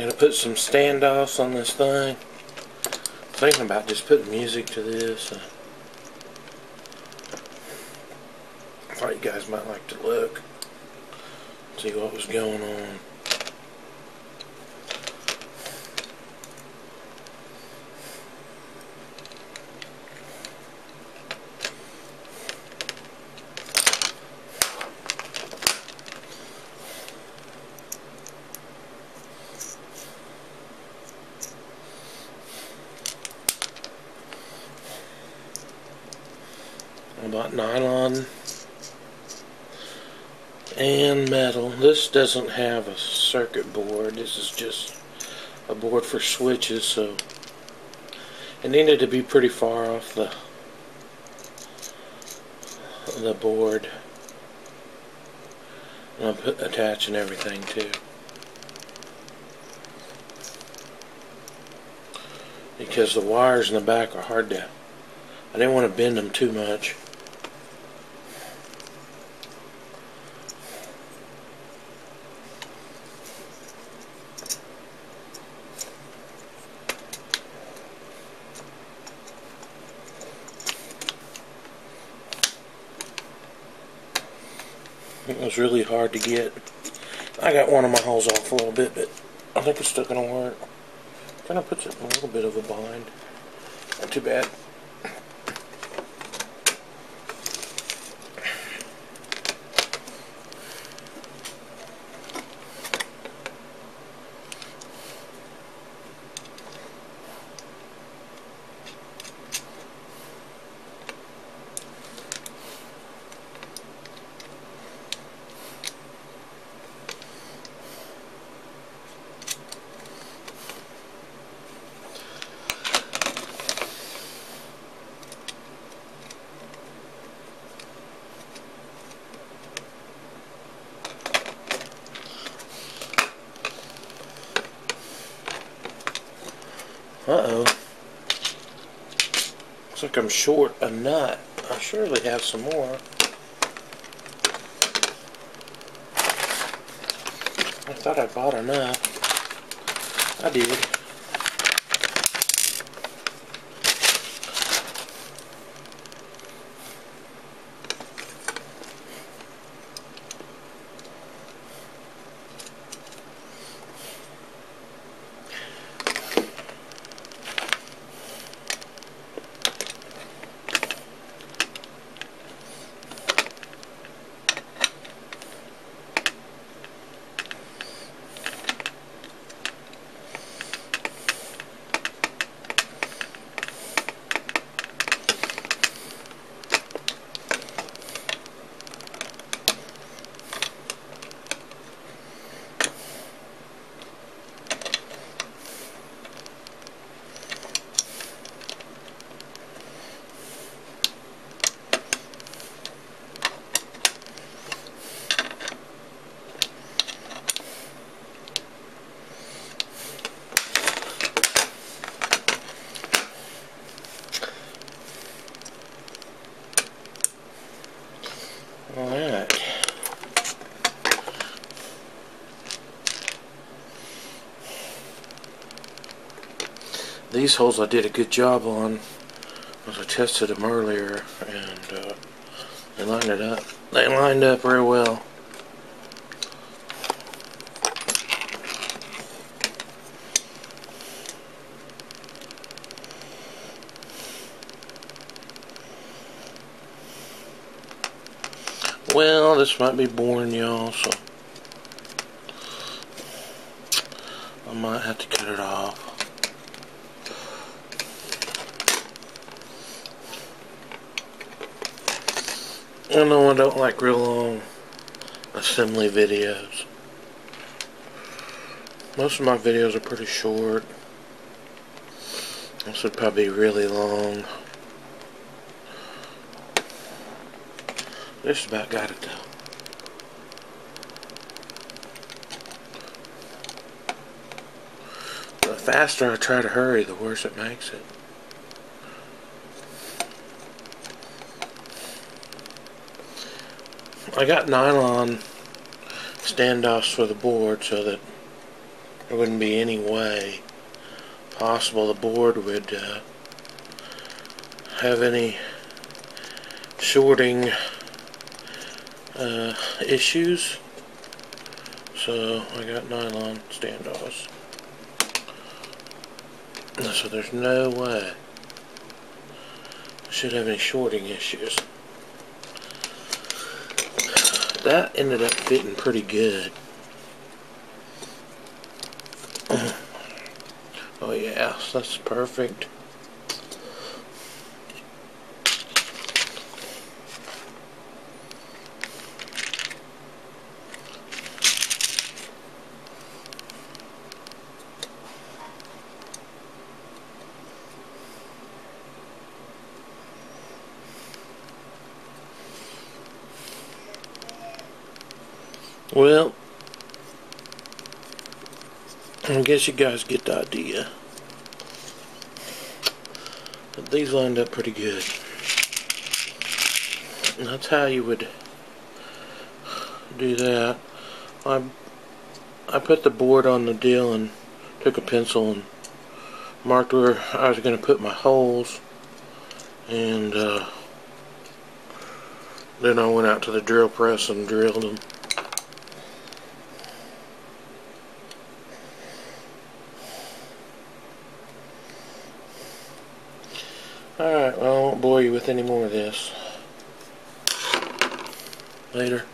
Gonna put some standoffs on this thing. Thinking about just putting music to this. Uh, I thought you guys might like to look, see what was going on. About nylon and metal. This doesn't have a circuit board. This is just a board for switches, so it needed to be pretty far off the the board. And I'm attaching everything too. Because the wires in the back are hard to I didn't want to bend them too much. It was really hard to get. I got one of my holes off a little bit, but I think it's still going to work. Kind of puts it in a little bit of a bind. Not too bad. Uh-oh. Looks like I'm short a nut. I surely have some more. I thought I bought enough. I did. Alright. These holes I did a good job on I tested them earlier and uh, they lined it up. They lined up very well. Well, this might be boring y'all, so I might have to cut it off. I know I don't like real long assembly videos. Most of my videos are pretty short. This would probably be really long. Just about got it though. The faster I try to hurry, the worse it makes it. I got nylon standoffs for the board so that there wouldn't be any way possible the board would uh, have any shorting uh, issues. So I got nylon standoffs. So there's no way I should have any shorting issues. That ended up fitting pretty good. Oh yeah, that's perfect. Well, I guess you guys get the idea. But these lined up pretty good. And that's how you would do that. I I put the board on the deal and took a pencil and marked where I was going to put my holes. And uh, then I went out to the drill press and drilled them. Alright, well, I won't bore you with any more of this. Later.